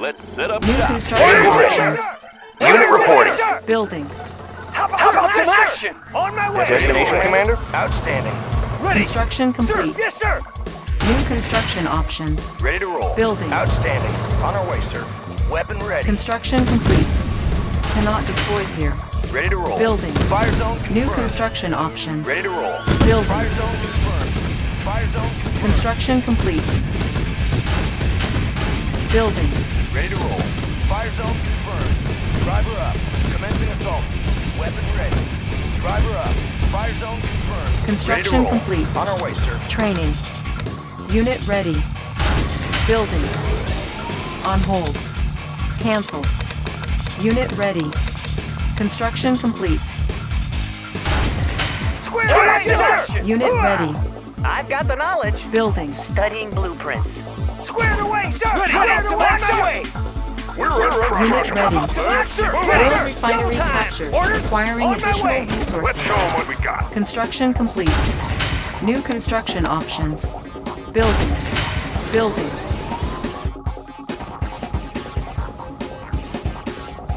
Let's set up New shop. construction options. Unit reporting. Building. How about some action? On my way. Destination, Commander? Outstanding. Ready. Construction complete. Yes, sir. New construction options. Ready to roll. Building. Outstanding. On our way, sir. Weapon ready. Construction complete. Cannot deploy here. ready to roll. Building. Fire zone confirmed. New construction options. Ready to roll. Building. Fire zone confirmed. Fire zone confirmed. Construction complete. Building. Ready to roll. Fire zone confirmed. Driver up. Commencing assault. Weapon ready. Driver up. Fire zone confirmed. Construction ready to roll. complete. On our way, sir. Training. Unit ready. Building. On hold. Cancel. Unit ready. Construction complete. Square away. Unit ready. I've got the knowledge. Building. Studying blueprints. Squared away, sir. Ready. Squared away, my way. Unit ready. Oil refinery captured. Orders Requiring on additional resources. show them what we got. Construction complete. New construction options. Building. Building.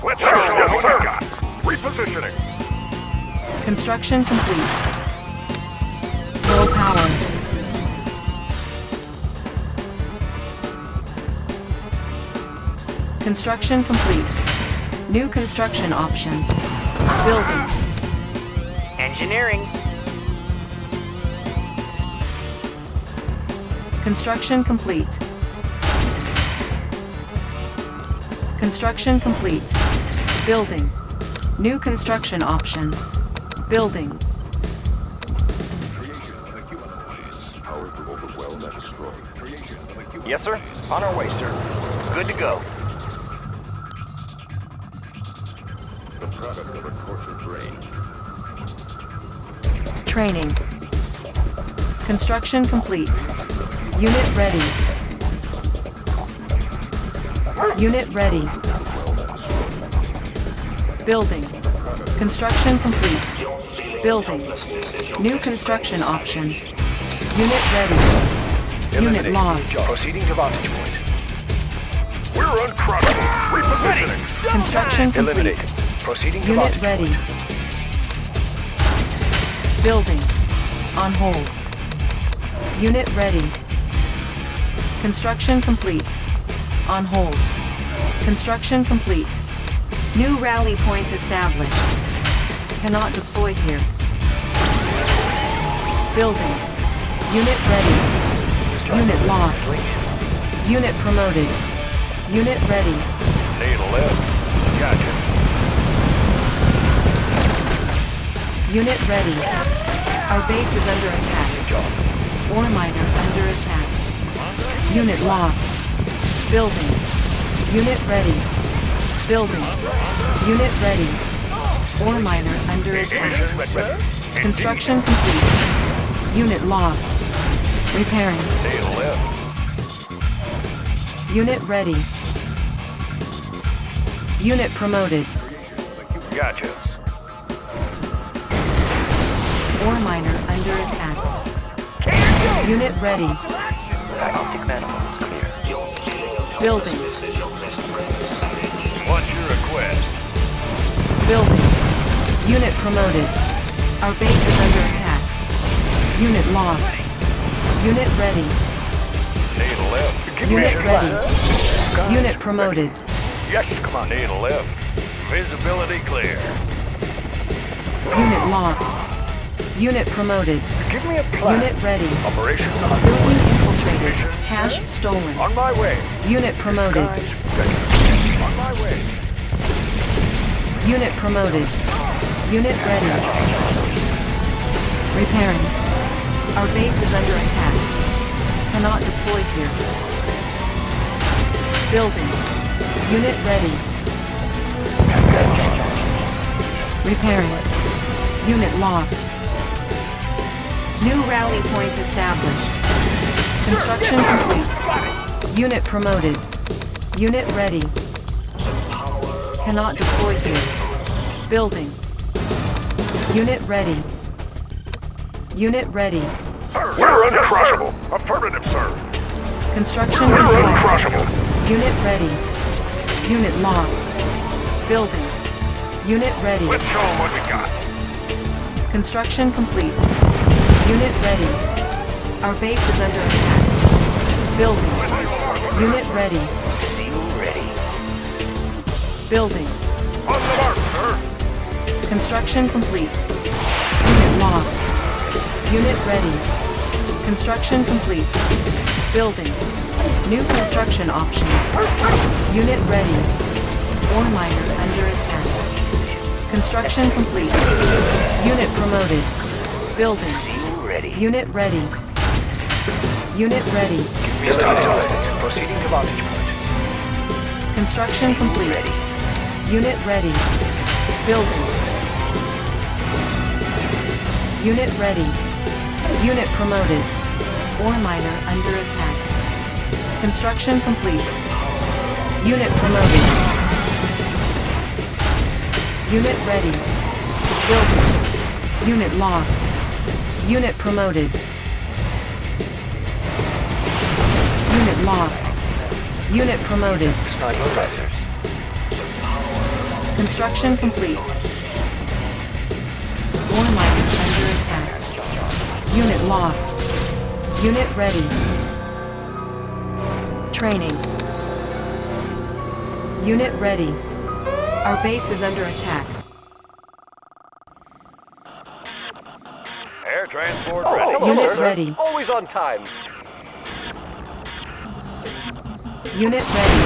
Let's show them what we got. Repositioning. Construction complete. Low power. Construction complete. New construction options. Building. Engineering. Construction complete. Construction complete. Building. New construction options. Building. Yes, sir. On our way, sir. Good to go. Training. Construction complete. Unit ready. Unit ready. Building. Construction complete. Building. New construction options. Unit ready. Unit lost. Proceeding to vantage point. We're uncrushable. Repositioning. Construction Eliminate. Proceeding to Unit vantage ready. Building. On hold. Unit ready. Construction complete. On hold. Construction complete. New rally point established. Cannot deploy here. Building. Unit ready. Unit lost. Unit promoted. Unit ready. Need a lift. Gotcha. Unit ready. Our base is under attack. Ore miner under attack. Unit lost. Building. Unit ready. Building. Unit ready. Ore miner under attack. Construction complete. Unit lost. Repairing. Unit ready. Unit promoted. Gotcha. Ore miner under attack. Unit ready. Diagnostic manifolds clear. Building. What's your request? Building. Unit promoted. Our base is under attack. Unit lost. Unit ready. Need a lift. Unit ready. Unit promoted. Yes, come on. Need a lift. Visibility clear. Unit lost. Unit promoted. Give me a plan. Unit ready. Operation Building infiltrated. Cash stolen. On my way. Unit promoted. On my way. Unit promoted. Unit ready. Repairing. Our base is under attack. Cannot deploy here. Building. Unit ready. Repairing. Unit lost. New rally point established. Construction complete. Unit promoted. Unit ready. Cannot deploy here. Building. Unit ready. Unit ready. We're uncrushable. Affirmative, sir. Construction We're complete. uncrushable. Unit ready. Unit lost. Building. Unit ready. Let's show 'em what we got. Construction complete. Unit ready. Our base is under attack. Building. Unit ready. Seal ready. Building. On the mark, sir. Construction complete. Unit lost. Unit ready. Construction complete. Building. New construction options. Unit ready. Ore miner under attack. Construction complete. Unit promoted. Building. Ready. Unit ready. Unit ready. Proceeding to vantage point. Construction complete. Ready. Unit ready. Building. Unit ready. Unit promoted. Ore miner under attack. Construction complete. Unit promoted. Unit ready. Building. Unit lost. Unit promoted. Unit lost. Unit promoted. Construction complete. Ore miner under attack. Unit lost. Unit ready. Training. Unit ready. Our base is under attack. Air transport Oh, ready. hello, Unit sir. ready. Always on time. Unit ready.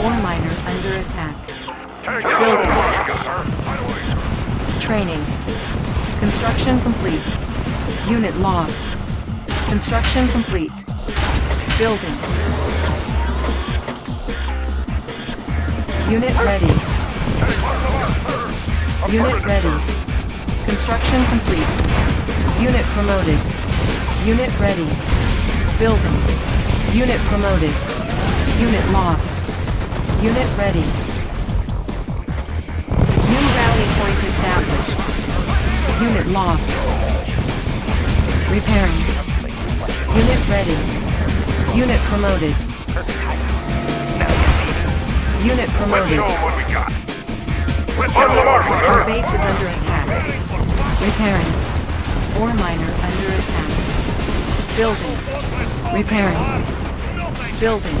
Ore miner under attack. Building. over, sir. Right away. Training. Construction complete. Unit lost. Construction complete. Building. Unit ready. Take on the mark, sir. Unit ready. Construction complete. Unit promoted. Unit ready. Building. Unit promoted. Unit lost. Unit ready. New rally point established. Unit lost. Repairing. Unit ready. Unit promoted. Unit Let's promoted. show 'em what we got. Let's show 'em the mark, Our base is under attack. Repairing. Ore miner under attack. Building. Repairing. Building.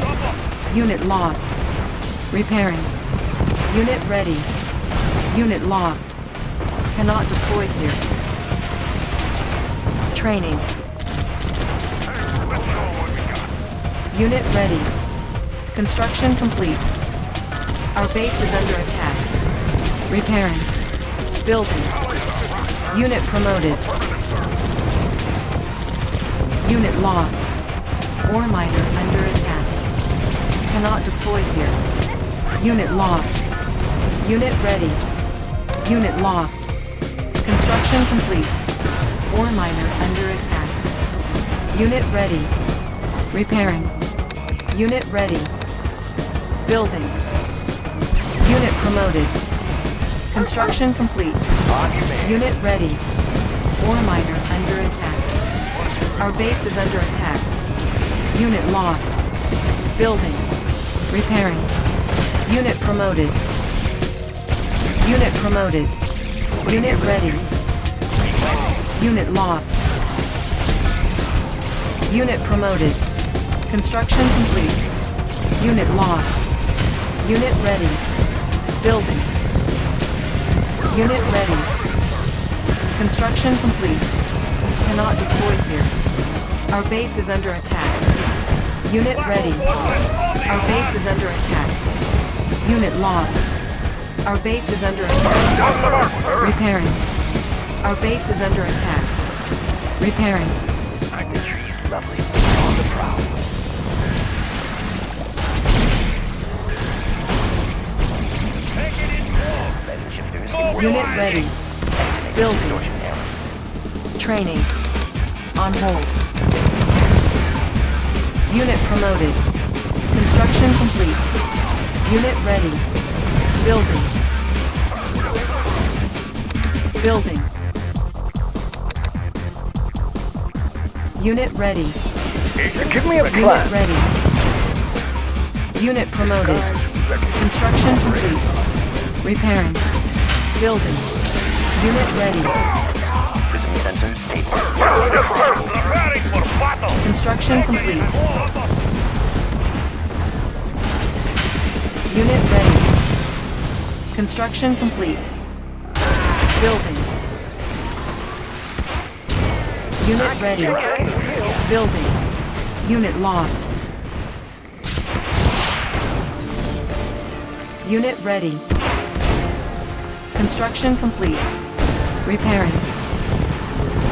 Unit lost. Repairing. Unit ready. Unit lost. Cannot deploy here. Training. Unit ready. Construction complete. Our base is under attack. Repairing. Building. Unit promoted. Unit lost. Ore miner under attack. Cannot deploy here. Unit lost. Unit ready. Unit lost. Construction complete. Ore miner under attack. Unit ready. Repairing. Unit ready. Building. Unit promoted. Construction complete. Unit ready. Ore miner under attack. Our base is under attack. Unit lost. Building. Repairing. Unit promoted. Unit promoted. Unit ready. Unit lost. Unit promoted. Construction complete. Unit lost. Unit ready. Building. Unit ready. Construction complete. Cannot deploy here. Our base is under attack. Unit ready. Our base is under attack. Unit lost. Our base is under attack. On the mark, sir. Repairing. Our base is under attack. Repairing. The tree's lovely. On the prowl. Bed shifters. Unit ready. Building. Training. On hold. Unit promoted. Construction complete. Unit ready. Building. Building. Unit ready. Give me a Unit ready. Unit promoted. Construction complete. Repairing. Building. Unit ready. Construction complete. Unit ready. Construction complete. Building. Unit ready. Building. Unit lost. Unit ready. Construction complete. Repairing.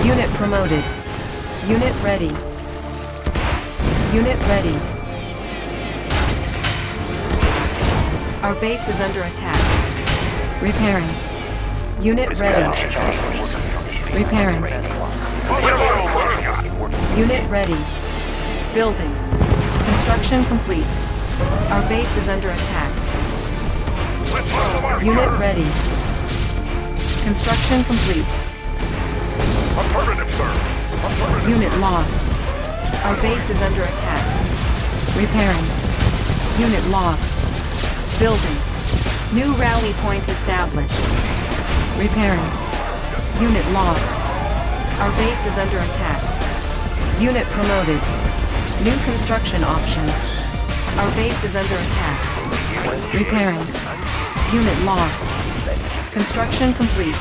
Unit promoted. Unit ready. Unit ready. Our base is under attack. Repairing. Unit ready. Repairing. Unit ready. Building. Construction complete. Our base is under attack. Unit ready. Construction complete. Affirmative, sir. Affirmative. Unit lost. Our base is under attack. Repairing. Unit lost. Building. New rally point established. Repairing. Unit lost. Our base is under attack. Unit promoted. New construction options. Our base is under attack. Repairing. Unit lost. Construction complete.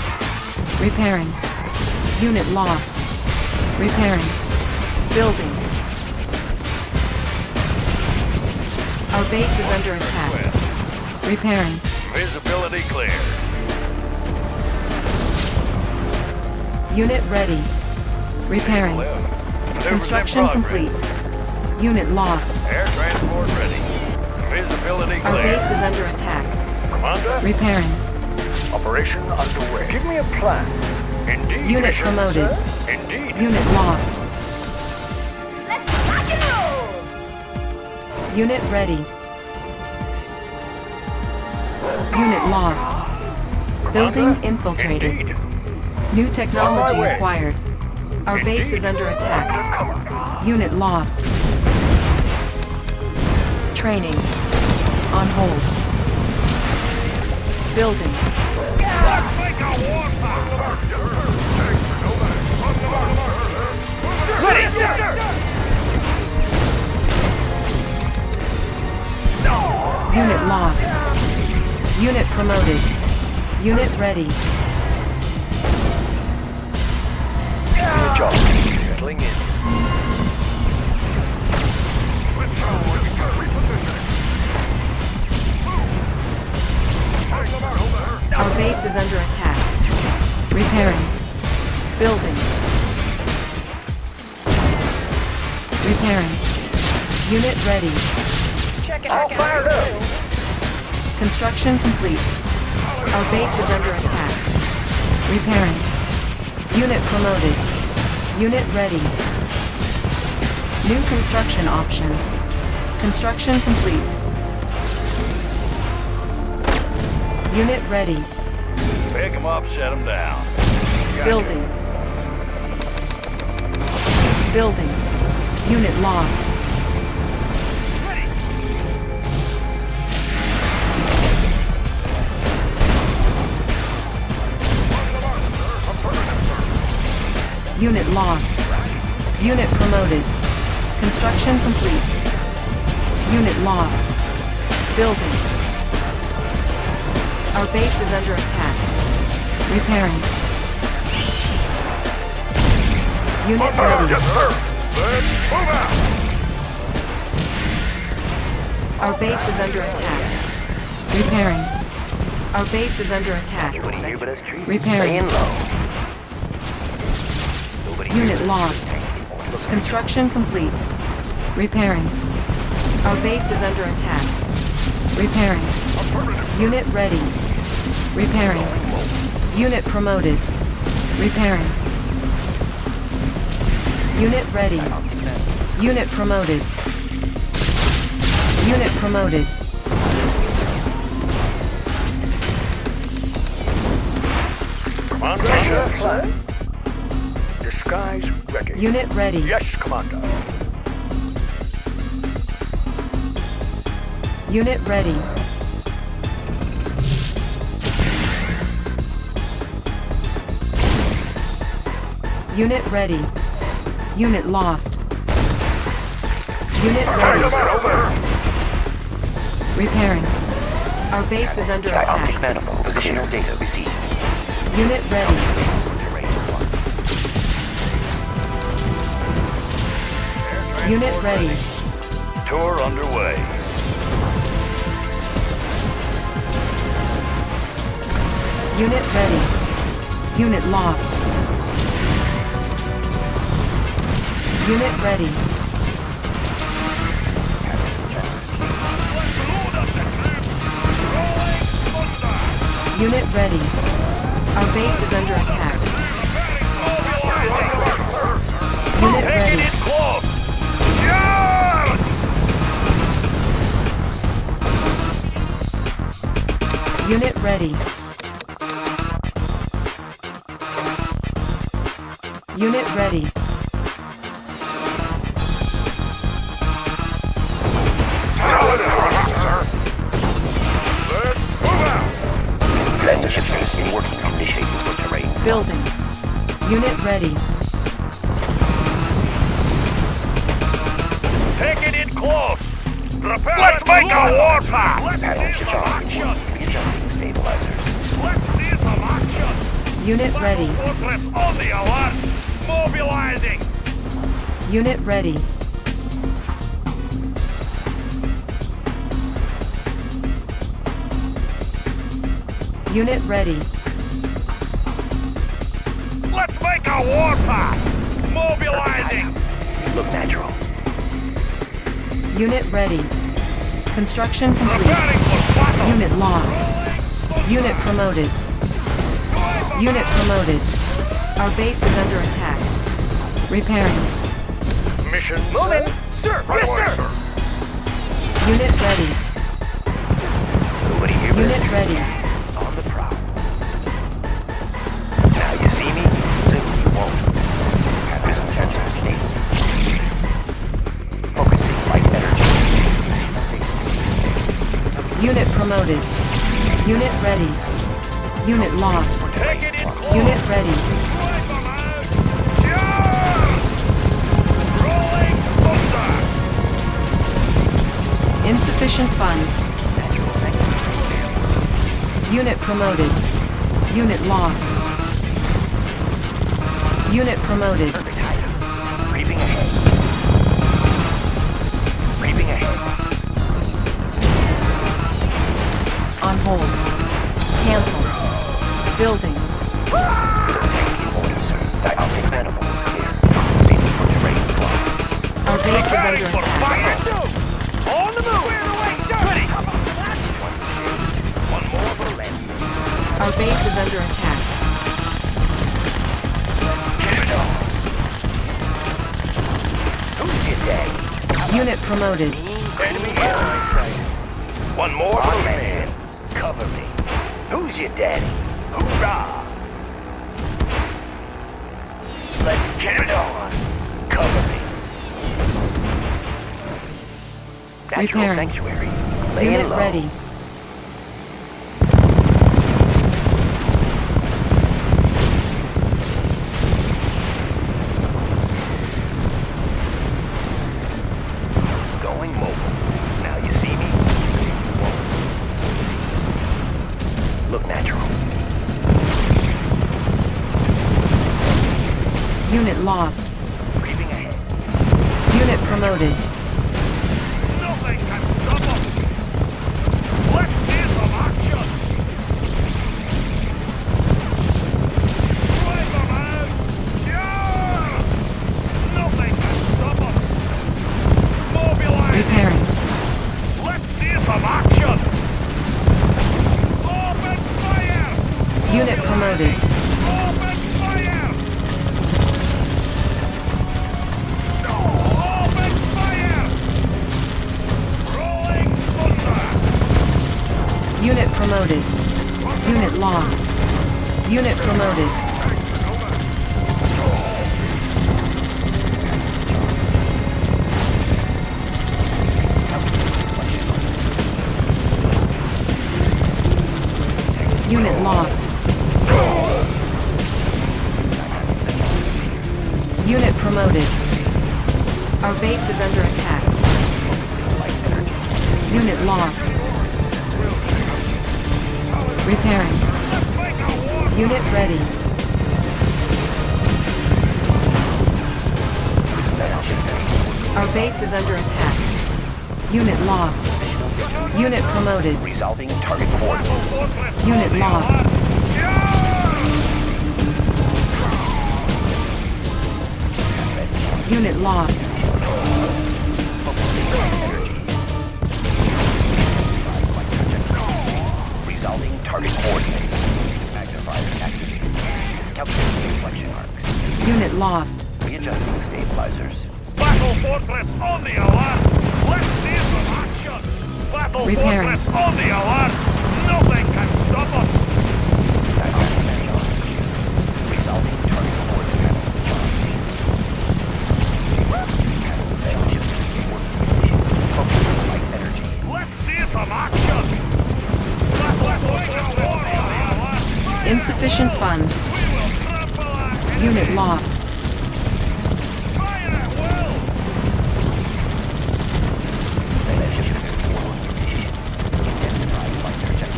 Repairing. Unit lost. Repairing. Building. Our base is under attack. Repairing. Visibility clear. Unit ready. Repairing. Left. Maneuvers in Construction complete. Unit lost. Air transport ready. Visibility clear. Our clear. base is under attack. Commander? Repairing. Operation underway. Give me a plan. Indeed. Unit Mission, promoted. sir. Indeed. Unit lost. Unit ready. Unit lost. Building Commander? infiltrated. Indeed. New technology way. acquired. Our base is under attack. Unit lost. Training. On hold. Building. Unit lost. Unit promoted. Unit ready. Good job. Settling in. Our base is under attack. Repairing. Building. Repairing. Unit ready. Check it All fired up. Construction complete. Our base is under attack. Repairing. Unit promoted. Unit ready. New construction options. Construction complete. Unit ready. Pick him up, set him down. Building. Building. Unit lost. Unit lost. Unit promoted. Construction complete. Unit lost. Building. Our base is under attack. Repairing. Unit ready. sir. Let's move out. Our base is under attack. Repairing. Our base is under attack. Nobody here but us trees. Repairing. Staying low. Nobody here Unit lost. trees tanking anymore. Construction complete. Repairing. Our base is under attack. Repairing. Unit ready. Repairing. Unit promoted. Repairing. Unit ready. Unit promoted. Unit promoted. Commander, yes, sir. Disguise ready. Unit ready. Yes, Commander. Unit ready. Unit ready. Unit lost. Unit ready. Repairing. Our base is under Dioptic attack. manifold. Positional data received. Unit ready. Unit ready. Tour underway. Unit ready. Unit lost. Unit ready. Unit ready. Our base is under attack. Unit ready. Unit ready. Unit ready. Building. Unit ready. Taking it close. Prepare Let's make a warpath. Let's see some action. Stabilizers. Let's see some action. Unit ready. Fortress on the alert. Mobilizing. Unit ready. Unit ready. Warpath. Mobilizing. Look natural. Unit ready. Construction complete. Preparing for battle. Unit lost. Unit promoted. Unit promoted. Our base is under attack. Repairing. Mission moving. Sir, Right yes, away, sir. sir. Unit ready. Nobody here Unit but ready. Unit promoted. Unit ready. Unit lost. Unit ready. Insufficient funds. Unit promoted. Unit lost. Unit promoted. Hold. Cancel. Building. In order, sir. Dioptic manifold clear. Proceeding for terrain one. Our base is Preparing under for attack. On the move. Ready. One more for landing. Our base is under attack. Get it on. Who's your daddy? Unit promoted. Enemy here. One more Who's your daddy? Hoorah! Let's get it on. Cover me. Natural Repairing. sanctuary. Laying Unit low. ready. Going mobile. Look natural. Unit lost. Creeping ahead. Unit promoted. Base is under attack. Unit lost. Unit promoted. Resolving target coordinates. Unit lost. Unit lost. Resolving target coordinates. Magnifier activated. Calculating deflection arcs. Unit lost. Readjusting stabilizers. Battle Fortress on the alert! Let's see some action! Battle Repairing. Fortress on the alert! Nothing can stop us! Diagnostic target coordinates. Battleship coordination. Focus on light energy. Let's see some action! Battle Fortress on the alert! Insufficient funds. We will trample our enemies! Unit lost.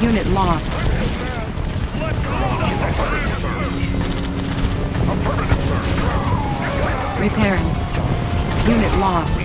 Unit lost. Repairing. Unit lost.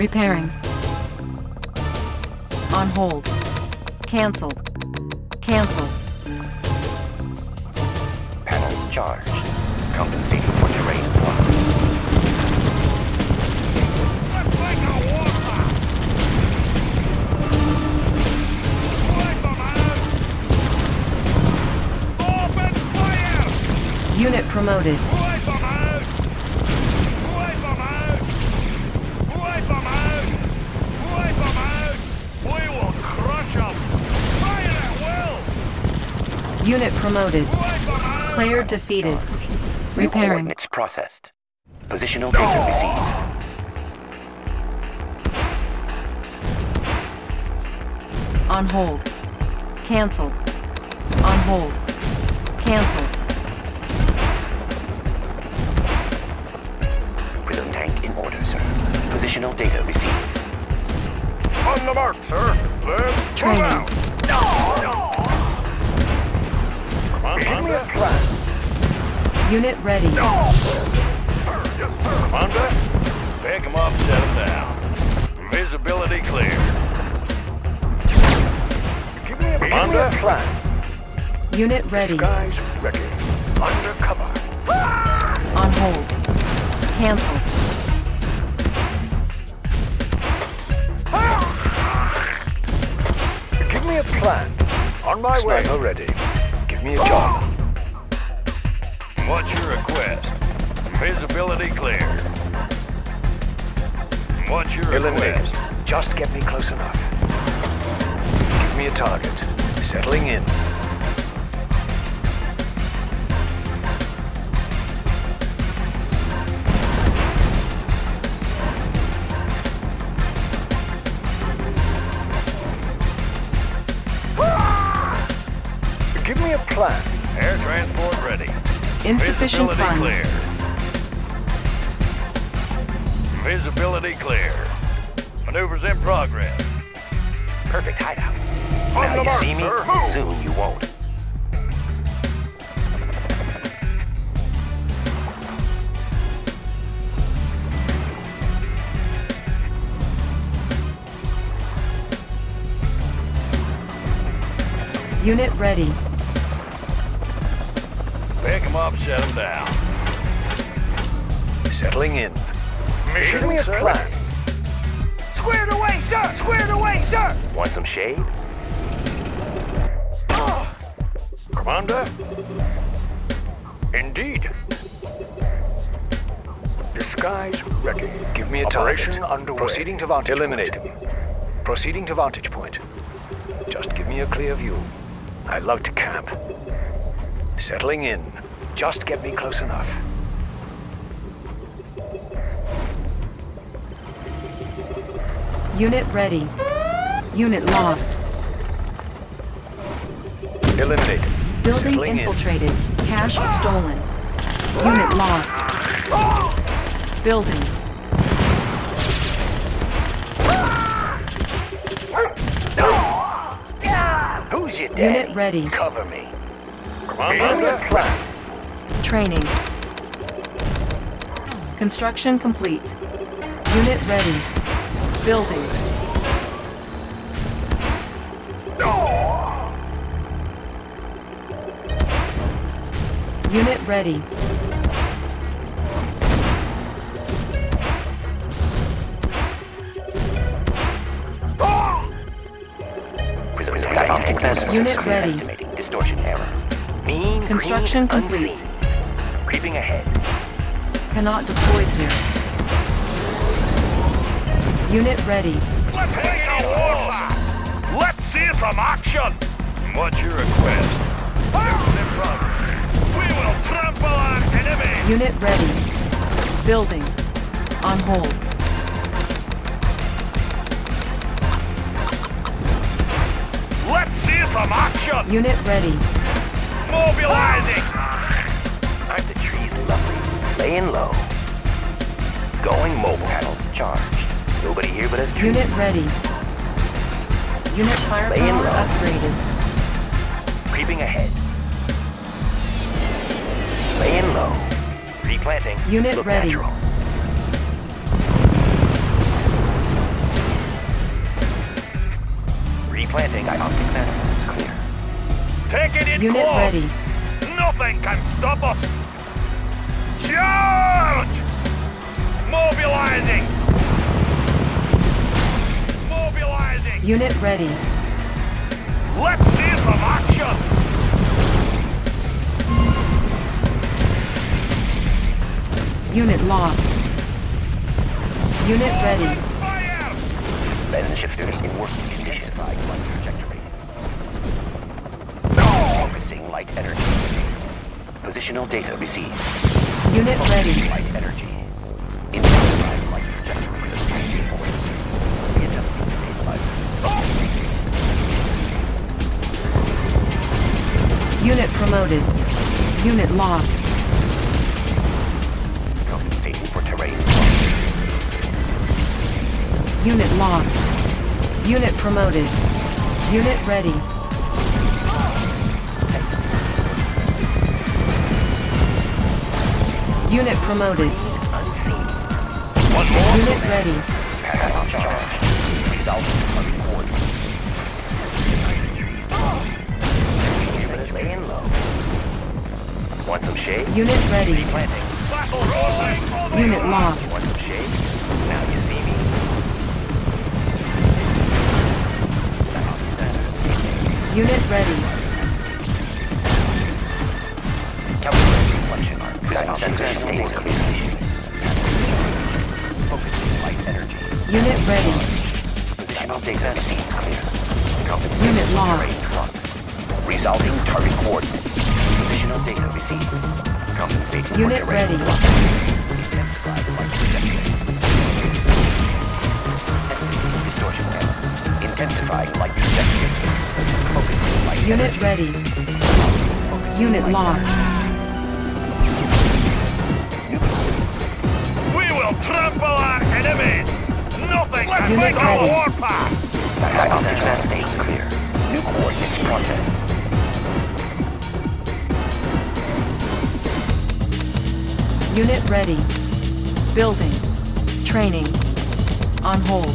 Repairing. On hold. Cancelled. Promoted. Wipe them out! Player defeated. New Repairing. coordinates processed. Positional data received. On hold. Cancelled. On hold. Cancelled. Prism tank in order, sir. Positional data received. On the mark, sir! Let's Training. move out! Commander? Unit ready. Commander? Pick him up, set him down. Visibility clear. Give me a, give me a Commander? plan. Unit ready. Guys, ready. Undercover. On hold. Cancelled. Give me a plan. On my way. Sniper ready. Give me a job. What's your request? Visibility clear. What's your Eliminated. request? Just get me close enough. Give me a target. Settling in. Air transport ready. Insufficient Visibility funds. clear. Visibility clear. Maneuvers in progress. Perfect hideout. On now you mark, see me, sir. Soon you won't. Unit ready. Him up, set him down. Settling in. Mission Give me a plan. Squared away, sir! Squared away, sir! Want some shade? Ah! Commander? Indeed. Disguise ready. Give me a Operation target. underway. Proceeding to vantage Eliminate point. Proceeding to vantage point. Just give me a clear view. I love to camp. Settling in. Just get me close enough. Unit ready. Unit lost. Eliminate. Building Settling in. infiltrated. Cash stolen. Unit lost. Building. Who's your daddy? Unit ready. Cover me. Commander? plan. Training. Construction complete. Unit ready. Building. Unit ready. Prism dynamic measures. Unit ready. Estimating distortion error. Mean Construction complete. Unseen. Creeping ahead. Cannot deploy here. Unit ready. Let's make a warpath! Let's see some action! What's your request? Fire! We will trample our enemy! Unit ready. Building. On hold. Let's see some action! Unit ready. Mobilizing! Laying low. Going mobile. Panels charged. Nobody here but us trees. Unit ready. Unit firepower upgraded. Creeping ahead. Laying low. Replanting. Unit Look ready. natural. Replanting. Optic manifold clear. Take it in Unit close! ready. Nothing can stop us! Mobilizing! Mobilizing! Unit ready. Let's see some action! Unit lost. Unit ready. Fire! Then the shifters in working condition. Light trajectory. Focusing light energy. Positional data received. Unit ready. Light energy. Unit promoted. Unit lost. Compensating for terrain. Unit lost. Unit promoted. Unit ready. Unit promoted. Unseen. One more? Unit ready. Panel Want some shade? Unit ready. Replanting. Unit lost. Want some shade? Now you see me. Unit ready. Calculating reflection arc. Sensor stable communication. Focusing light energy. Unit ready. Positional data seen clear. Unit lost. terrain flux. Resulting target coordinates. Positional data received. Compensating Unit for terrain ready. Intensified light trajectory. Distortion error. Intensifying light trajectory. Focusing light Unit energy. ready. Unit lost. We will trample our enemies! Nothing can Unit make our ready. warpath! Battle sensor staying clear. New coordinates processed. Unit ready. Building. Training. On hold.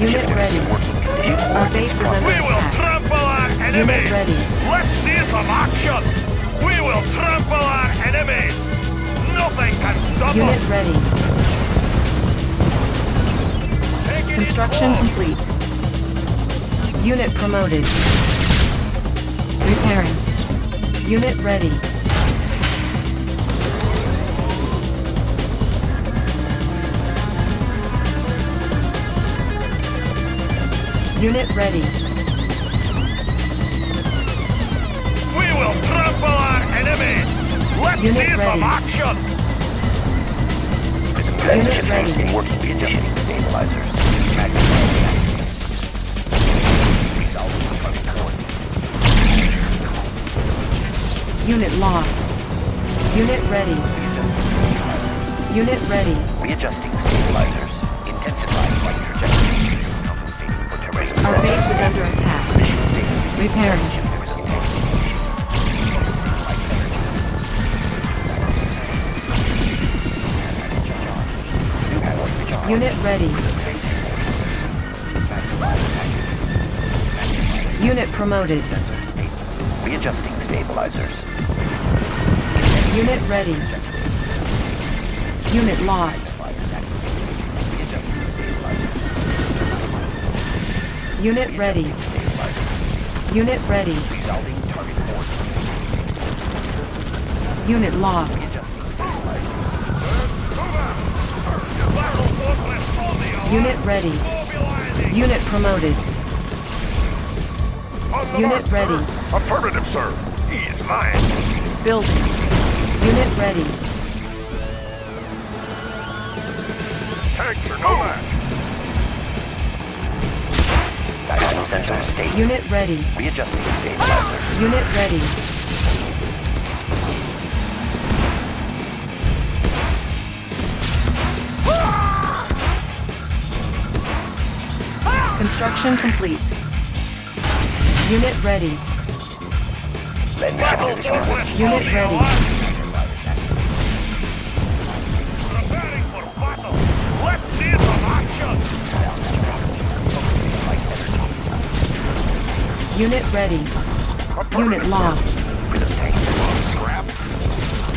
Unit ready. Our base is under We will attack. trample our Unit ready. Let's see some action! We will trample our enemies! Nothing can stop Unit us. Unit ready. Construction complete. Unit promoted. Repairing. Unit ready. Unit ready. We will trample our enemies. Let's Unit see some ready. action. Unit ready. Been working readjusting stabilizers. Unit lost. Unit ready. Unit ready. Readjusting stabilizers. Intensifying flight trajectory. Compensating for. Our base is under attack. Repairing. Unit ready. Unit promoted. Readjusting stabilizers. Unit ready. Unit lost. Unit ready. Unit ready. Resolving target force. Unit lost. Battle fortress on the alert. Unit ready. Unit promoted. Unit ready. Affirmative, sir. He's mine. Building. Unit ready. Tanks are no match. Battle sensor state. Unit ready. Readjusting stabilizers. Unit ready. Construction complete. Unit ready. Lend Battle shift fortress on Unit ready. Unit ready. Unit lost.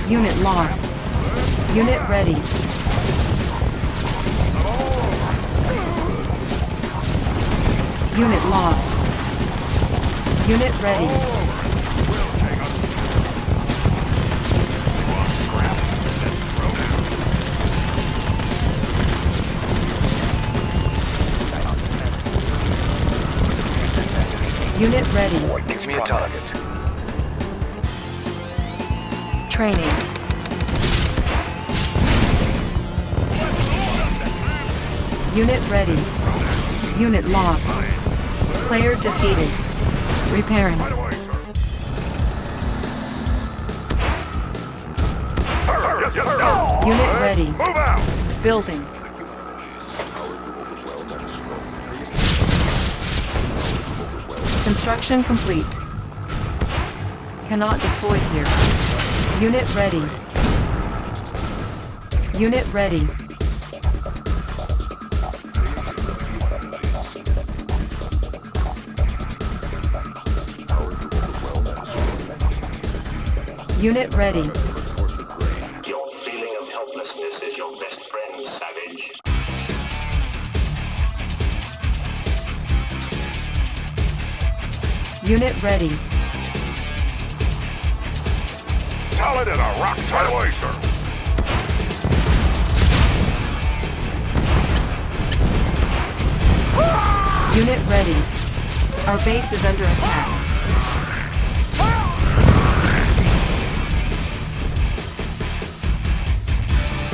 Unit lost. Unit ready. Unit lost. Unit ready. Unit ready. Gives me a target. Training. Unit ready. Unit lost. Player defeated. Repairing. Right away, sir. Sir, yes, yes, sir. Unit ready. Building. Construction complete. Cannot deploy here. Unit ready. Unit ready. Unit ready. Unit ready. Solid as a rock. Right sir. Unit ready. Our base is under attack.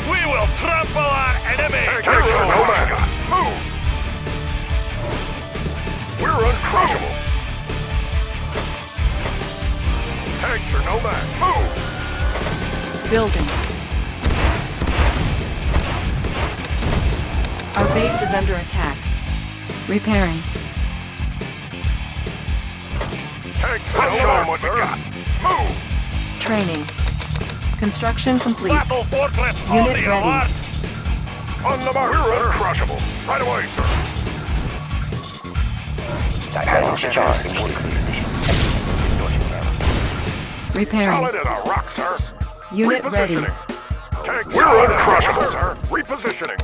We will trample our enemy. Tanks are no match. Move. Building. Our base is under attack. Repairing. Tanks are no match. what we got. Move. Training. Construction complete. Battle fortress on Unit the ready. alert. On the mark. We're uncrushable. Right away, sir. Battle charge. Repairing. Solid as a rock, sir. Unit ready. Tank We're uncrushable, sir. Repositioning.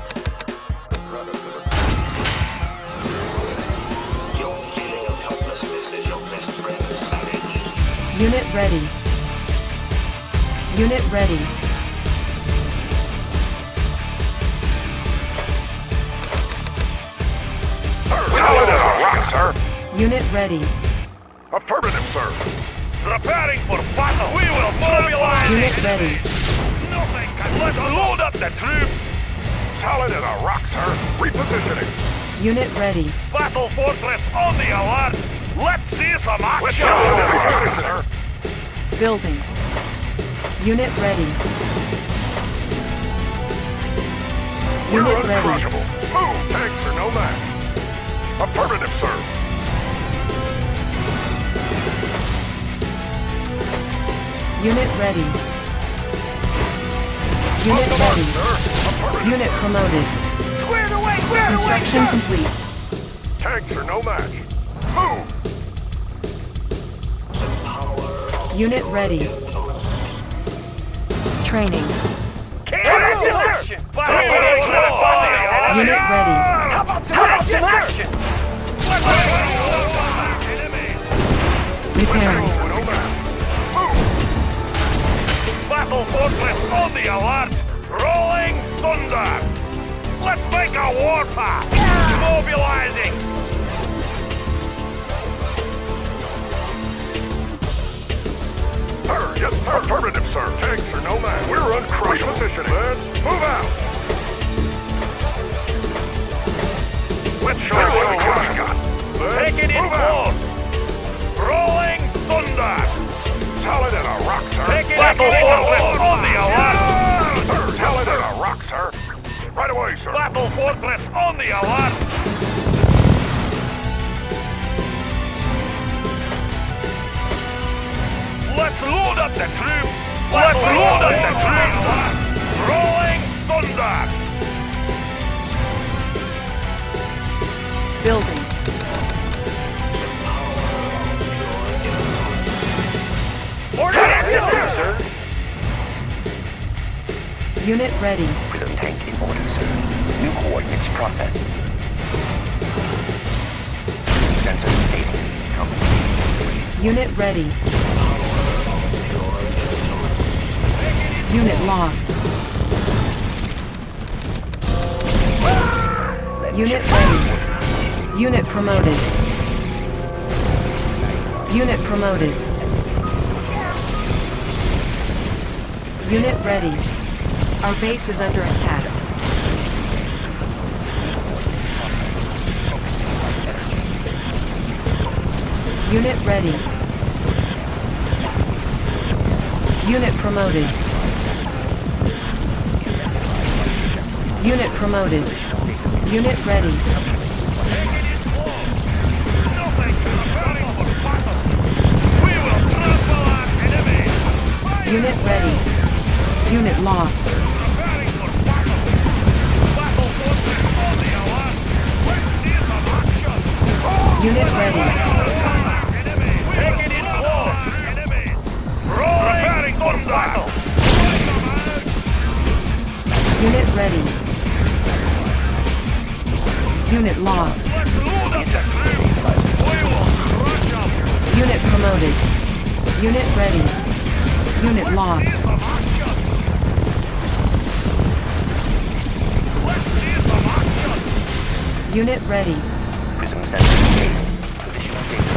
Your feeling of helplessness is your best friend, Savage. Unit ready. Unit ready. Solid as a rock, sir. Unit ready. Affirmative, sir. Preparing for battle. We will mobilize. Unit ready. Nothing can let's load up the troops. Solid as a rock, sir. Repositioning. Unit ready. Battle fortress on the alert. Let's see some action. Solid as a rock, sir. Building. Unit ready. We're Unit ready. uncrushable. Move, tanks are no match. Affirmative, sir. Unit ready. Unit Come ready. sir. Unit promoted. Clear the way. Clear. Construction sir. complete. Tanks are no match. Move. Unit ready. Training. Action, sir. Battle fortress on the alert. Unit ready. How about some action? action? Repairing. Battle fortress on the alert! Rolling thunder! Let's make a warpath! Mobilizing! Sir, yes, sir. Affirmative, sir. Tanks are no match. We're uncrushable. Repositioning. Man, move out. Let's show them what we got. Man, Taking it out. close! Rolling thunder! Solid as a rock, sir. Taking Battle fortress on the alert! Sir, solid as a rock, sir. Right away, sir. Battle fortress on the alert! Let's load up the troops! Let's load up the troops! Rolling thunder! Building. Unit ready. Prism tank in order, sir. New coordinates processed. Sensor stable. Complete. Unit ready. Unit lost. Unit ready. Unit promoted. Unit promoted. Unit ready. Our base is under attack. Unit ready. Unit promoted. Unit promoted. Unit ready. Unit ready. Unit lost. Unit ready. Preparing for battle! Unit ready. Unit lost. Unit promoted. Unit ready. Unit lost. Unit ready. Prism sensor stable. Position stable.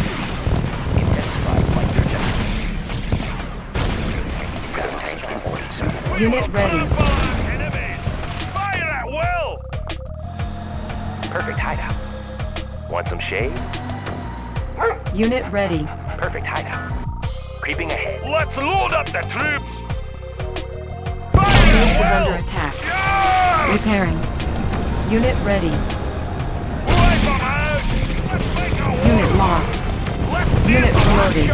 Intensified flight trajectory. Prism tank in order, sir. Unit ready. trample our enemies! Fire at will! Perfect hideout. Want some shade? Unit ready. Perfect hideout. Creeping ahead. Let's load up the troops! Base is Fire under at will! attack. Yeah! Repairing. Unit ready. Lost. Unit promoted.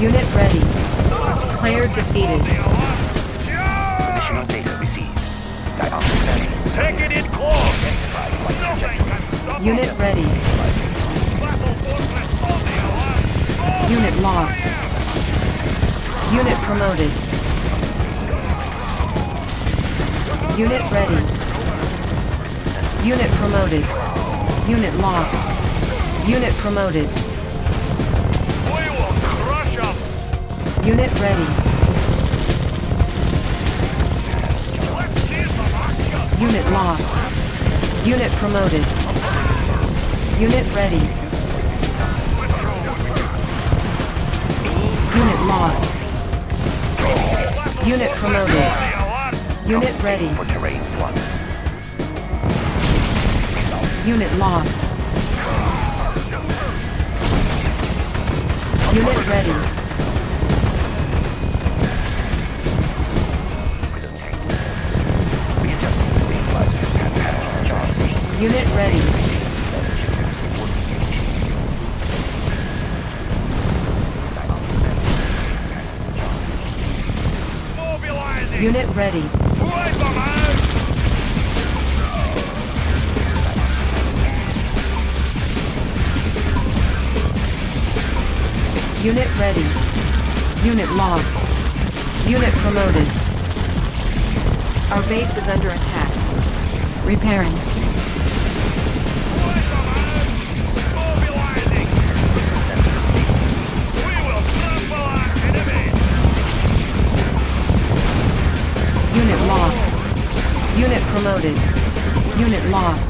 Unit ready. Player defeated. Positional data received. Diopter setting. Taking it close! Can stop Unit ready. Battle fortress on the alert! Go! Unit lost. Unit promoted. Unit ready. Unit promoted. Unit lost. Unit promoted. We will crush them! Unit ready. Let's see some action! Unit lost. Unit promoted. Unit ready. Unit lost. Unit promoted. Unit ready. For terrain flux. Unit lost. Unit ready. Unit ready. Mobilizing! Unit ready. Unit ready. Unit lost. Unit promoted. Our base is under attack. Repairing. Unit lost. Unit promoted. Unit lost.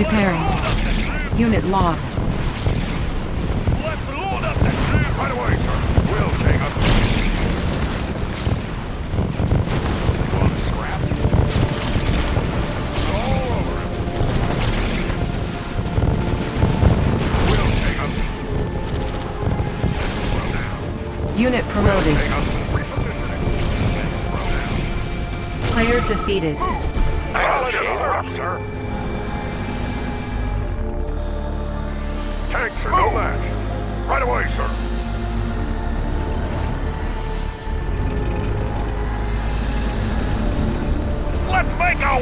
Repairing. Unit lost. Let's load up right away, sir. We'll take them. Unit promoted. Player defeated.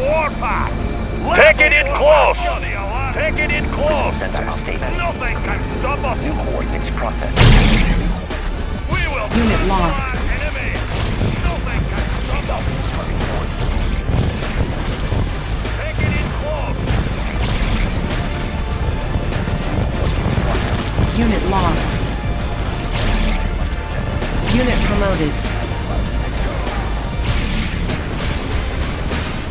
Warpath. Take it in close. Take it in close. Sensor stable. Nothing can stop us. New coordinates processed. We will Unit lost. enemy. Nothing can stop us. Take it in close. Unit lost. Unit promoted.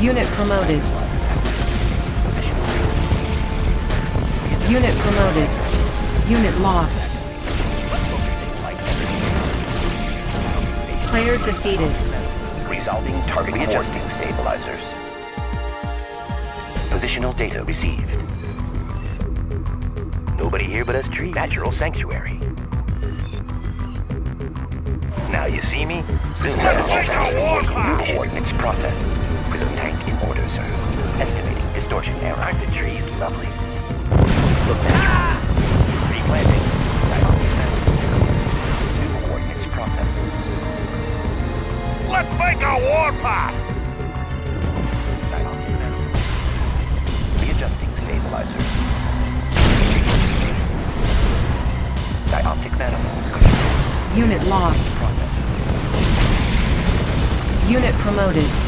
Unit promoted. Unit promoted. Unit lost. Player defeated. Resolving target Readjusting stabilizers. Positional data received. Nobody here but us trees. Natural sanctuary. Now you see me? Soon New coordinates processed. Prism tank in order, sir. Estimating distortion error. Aren't the trees lovely? Look natural. Replanting. New coordinates processed. Let's make a warpath. Readjusting stabilizers. Dioptic manifold. Unit lost. Process. Unit promoted.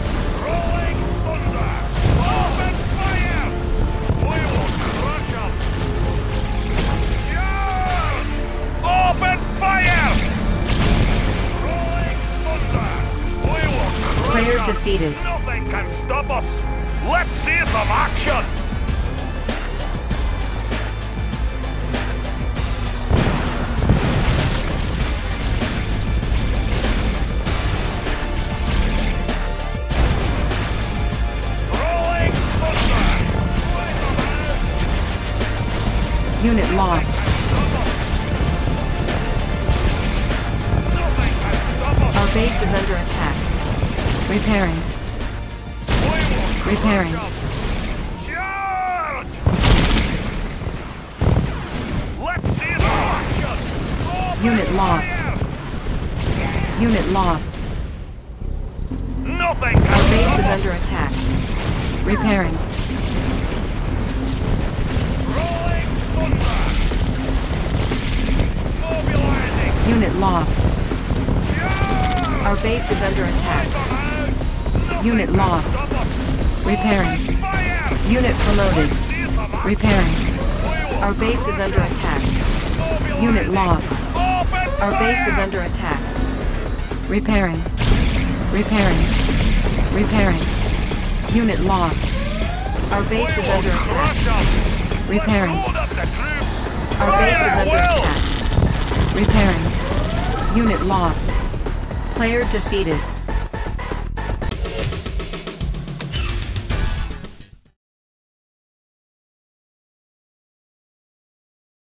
Defeated. Nothing can stop us. Let's see some action. Unit lost. Nothing can stop us. Our base is under attack. Repairing. Repairing. Charge! Let's see the Unit lost. Unit lost. Nothing Our base is under attack. Repairing. Rolling thunder! Mobilizing! Unit lost. Our base is under attack. Unit lost. Repairing. Unit promoted. Repairing. Our base is under attack. Unit lost. Our base is under attack. Repairing. Repairing. Repairing. Unit lost. Our base is under attack. Repairing. Our base is under attack. Repairing. Unit lost. Player defeated.